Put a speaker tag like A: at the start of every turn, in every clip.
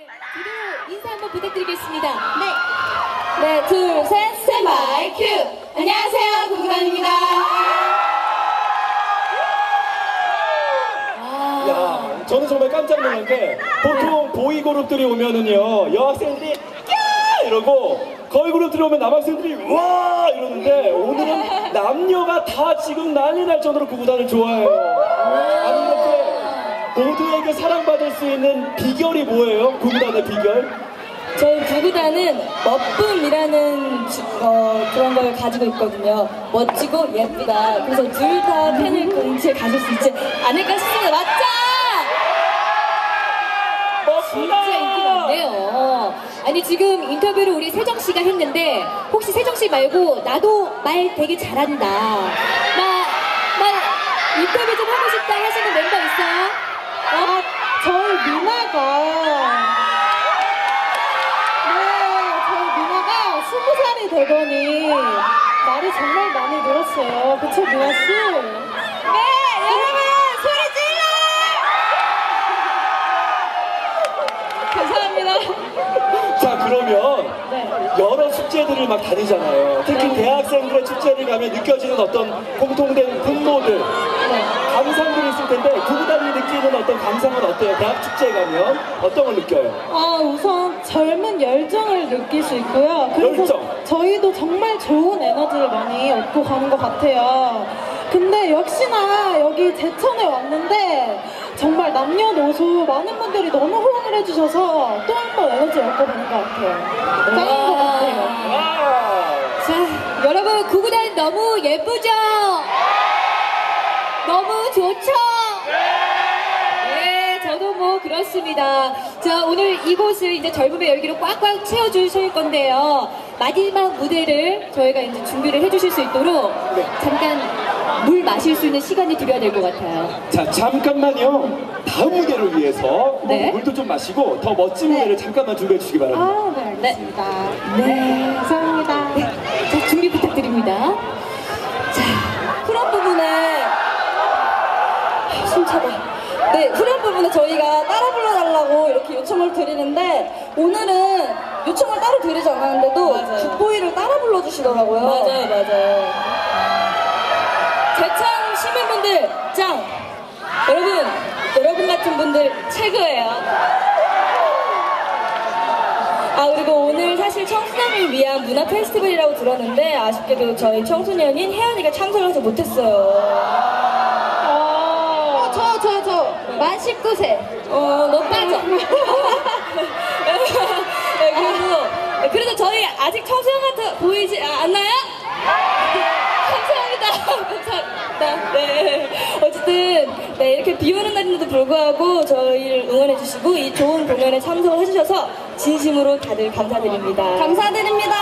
A: 제대로 인사 한번 부탁드리겠습니다. 네. 네, 둘, 셋, 스탠바이 큐! 안녕하세요, 구구단입니다. 아,
B: 야, 저는 정말 깜짝 놀란 게 보통 보이 그룹들이 오면은요 여학생들이 야 이러고 걸그룹들이 오면 남학생들이 와 이러는데 오늘은 남녀가 다 지금 난리 날 정도로 구구단을 좋아해요. 모두에게 사랑받을 수 있는 비결이 뭐예요? 구구단의 비결?
A: 저희 구구단은 멋쁨이라는 주- 어, 그런 걸 가지고 있거든요. 멋지고 예쁘다. 그래서 둘 다 팬을 동시에 가질 수 있지 않을까 싶습니다. 맞죠? 진짜 인기 많네요. 아니 지금 인터뷰를 우리 세정 씨가 했는데 혹시 세정 씨 말고 나도 말 되게 잘한다. 나, 나 인터뷰 좀 하고 싶다 하시는 멤버 있어요?
C: 아, 저희 미나가 네, 저희 미나가 스무 살이 되더니 말이 정말 많이 늘었어요. 그쵸, 미나 씨?
A: 네, 여러분 소리 질러! 감사합니다.
B: 자 그러면
C: 네.
B: 여러 축제들을 막 다니잖아요. 특히 대학생들의 축제를 가면 느껴지는 어떤 공통된 분노들, 감상들이 있을 텐데 어떤 감상은 어때요? 대학 축제에 가면 어떤 걸 느껴요?
C: 아, 우선 젊은 열정을 느낄 수 있고요. 그래서
B: 열정.
C: 저희도 정말 좋은 에너지를 많이 얻고 가는 것 같아요. 근데 역시나 여기 제천에 왔는데 정말 남녀노소 많은 분들이 너무 호응을 해주셔서 또 한 번 에너지 얻고 가는 것 같아요. 짱인 것 같아요.
B: 와!
A: 자, 여러분 구구단 너무 예쁘죠? 너무 좋죠? 네, 뭐 그렇습니다. 자, 오늘 이곳을 이제 젊음의 열기로 꽉꽉 채워주실 건데요. 마지막 무대를 저희가 이제 준비를 해주실 수 있도록
B: 네.
A: 잠깐 물 마실 수 있는 시간이 드려야 될 것 같아요.
B: 자 잠깐만요. 다음 무대를 위해서
A: 네.
B: 물도 좀 마시고 더 멋진 무대를 잠깐만 준비해 주시기 바랍니다.
C: 아, 네, 알겠습니다.
A: 네.
C: 감사합니다.
A: 자, 준비 부탁드립니다. 자, 후렴 부분에 숨차다. 네, 후렴 부분에 저희가 따라 불러달라고 이렇게 요청을 드리는데 오늘은 요청을 따로 드리지 않았는데도 굿보이를 따라 불러주시더라고요. 맞아요, 맞아요. 대창 시민분들 짱! 여러분, 여러분 같은 분들 최고예요. 아 그리고 오늘 사실 청소년을 위한 문화 페스티벌이라고 들었는데 아쉽게도 저희 청소년인 혜연이가 참석을 하지 못했어요.
C: 어.
A: 만 19세. 어, 너 빠져. 네, 그리고 그래도 저희 아직 청소년 같아 보이지 아, 않나요? 감사합니다. 감사합니다. 네. 어쨌든 네, 이렇게 비 오는 날인데도 불구하고 저희를 응원해주시고 이 좋은 공연에 참석을 해주셔서 진심으로 다들 감사드립니다. 감사드립니다.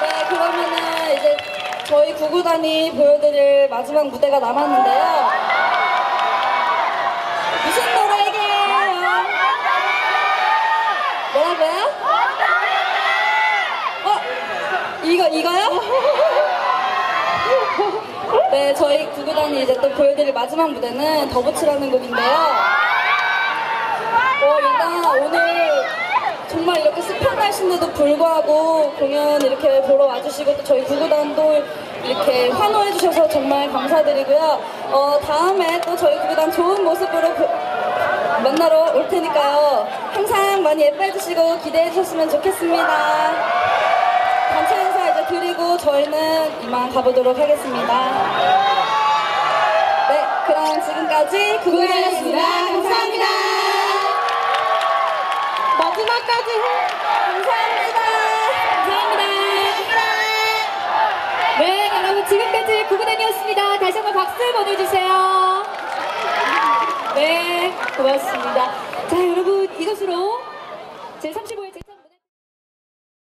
A: 네, 그러면은 이제 저희 구구단이 보여드릴 마지막 무대가 남았는데요. 무슨 노래게요? 뭐라고요? 어? 이거, 이거요? 네, 저희 구구단이 이제 또 보여드릴 마지막 무대는 더부치라는 곡인데요. 어, 일단 오늘 정말 이렇게 습한 날씨인데도 불구하고 공연 이렇게 보러 와주시고 또 저희 구구단도 이렇게 환호해 주셔서 정말 감사드리고요. 어, 다음에 또 저희 구구단 좋은 모습으로 그- 만나러 올 테니까요. 항상 많이 예뻐해 주시고 기대해 주셨으면 좋겠습니다. 단체 인사 이제 드리고 저희는 이만 가보도록 하겠습니다. 네, 그럼 지금까지 구구단이었습니다. 감사합니다.
C: 마지막까지
A: 감사합니다. 감사합니다. 네, 여러분 지금까지 구구단이었습니다. 다시 한번 박수 보내주세요. 네, 고맙습니다. 자, 여러분 이것으로 제 35회